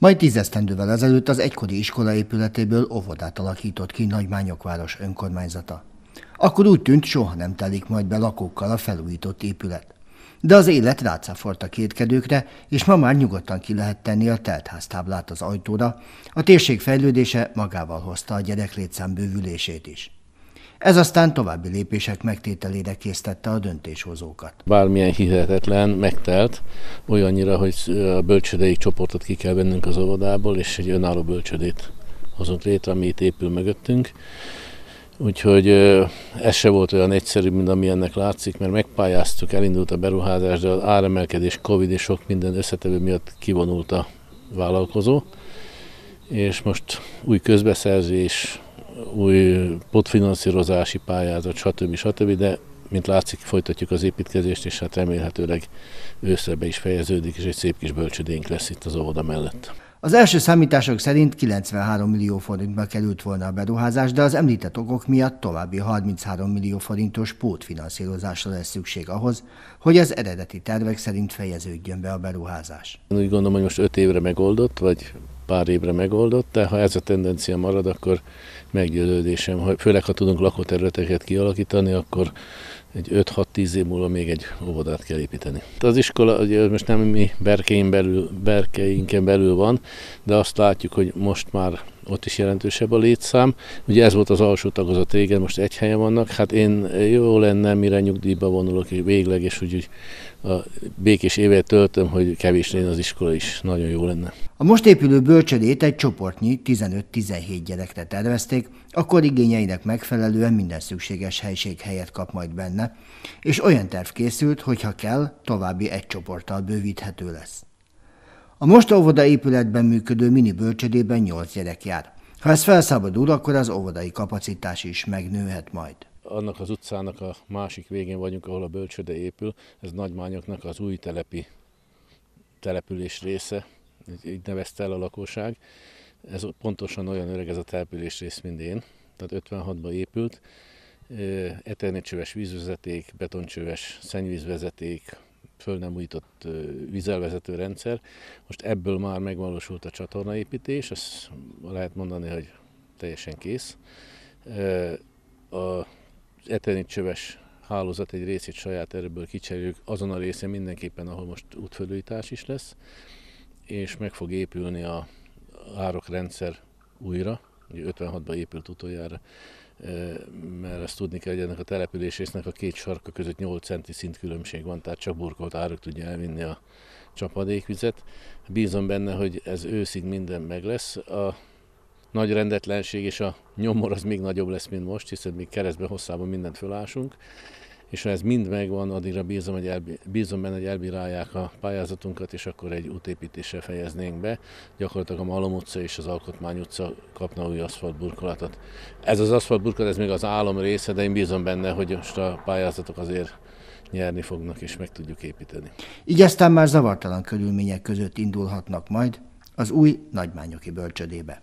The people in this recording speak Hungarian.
Majd tízesztendővel ezelőtt az egykori iskola épületéből óvodát alakított ki Nagymányokváros önkormányzata. Akkor úgy tűnt, soha nem telik majd be lakókkal a felújított épület. De az élet rácáfort a kétkedőkre, és ma már nyugodtan ki lehet tenni a teltháztáblát az ajtóra. A térség fejlődése magával hozta a gyereklétszám bővülését is. Ez aztán további lépések megtételére késztette a döntéshozókat. Bármilyen hihetetlen megtelt, olyannyira, hogy a bölcsödei csoportot ki kell vennünk az óvodából, és egy önálló bölcsödét hozunk létre, ami itt épül mögöttünk. Úgyhogy ez se volt olyan egyszerű, mint ami ennek látszik, mert megpályáztuk, elindult a beruházás, de az áremelkedés, Covid és sok minden összetevő miatt kivonult a vállalkozó, és most új közbeszerzés, új potfinanszírozási pályázat, stb. stb. De mint látszik, folytatjuk az építkezést, és hát remélhetőleg ősszel be is fejeződik, és egy szép kis bölcsödénk lesz itt az óvoda mellett. Az első számítások szerint 93 millió forintba került volna a beruházás, de az említett okok miatt további 33 millió forintos pótfinanszírozásra lesz szükség ahhoz, hogy az eredeti tervek szerint fejeződjön be a beruházás. Én úgy gondolom, hogy most 5 évre megoldott, vagy pár évre megoldott, de ha ez a tendencia marad, akkor meggyőződésem, hogy főleg ha tudunk lakóterületeket kialakítani, akkor egy 5-6-10 év múlva még egy óvodát kell építeni. Az iskola ugye most nem mi berkein belül, berkeinken belül van, de azt látjuk, hogy most már ott is jelentősebb a létszám. Ugye ez volt az alsó tagozat régen, most egy helyen vannak. Hát én jó lenne, mire nyugdíjba vonulok végleg, és úgy a békés évet töltöm, hogy kevés lenne az iskola is. Nagyon jó lenne. A most épülő bölcsödét egy csoportnyi 15-17 gyerekre tervezték, akkor igényeinek megfelelően minden szükséges helység helyet kap majd benne, és olyan terv készült, hogy ha kell, további egy csoporttal bővíthető lesz. A most óvoda épületben működő mini bölcsödében 8 gyerek jár. Ha ez felszabadul, akkor az óvodai kapacitás is megnőhet majd. Annak az utcának a másik végén vagyunk, ahol a bölcsöde épül. Ez Nagymányoknak az új telepi település része, így nevezte el a lakóság. Ez pontosan olyan öreg ez a település rész, mint én. Tehát 56-ban épült. Eternitcsöves vízvezeték, betoncsöves szennyvízvezeték, föl nem újított vízelvezető rendszer. Most ebből már megvalósult a csatornaépítés, ezt lehet mondani, hogy teljesen kész. A eternit csöves hálózat egy részét saját erőből kicserjük, azon a része mindenképpen, ahol most útfelújítás is lesz, és meg fog épülni a árokrendszer újra, ugye 56-ban épült utoljára, mert azt tudni kell, hogy ennek a településrésznek a két sarka között 8 centi szintkülönbség van, tehát csak burkolt árok tudja elvinni a csapadékvizet. Bízom benne, hogy ez őszig minden meg lesz. A nagy rendetlenség és a nyomor az még nagyobb lesz, mint most, hiszen még keresztbe hosszában mindent fölásunk és ha ez mind megvan, addigra bízom, hogy elbí, bízom benne, hogy elbírálják a pályázatunkat, és akkor egy útépítésre fejeznénk be. Gyakorlatilag a Malom utca és az Alkotmány utca kapna új aszfaltburkolatot. Ez az aszfaltburkolat, ez még az álom része, de én bízom benne, hogy most a pályázatok azért nyerni fognak, és meg tudjuk építeni. Így aztán már zavartalan körülmények között indulhatnak majd az új nagymányoki bölcsödébe.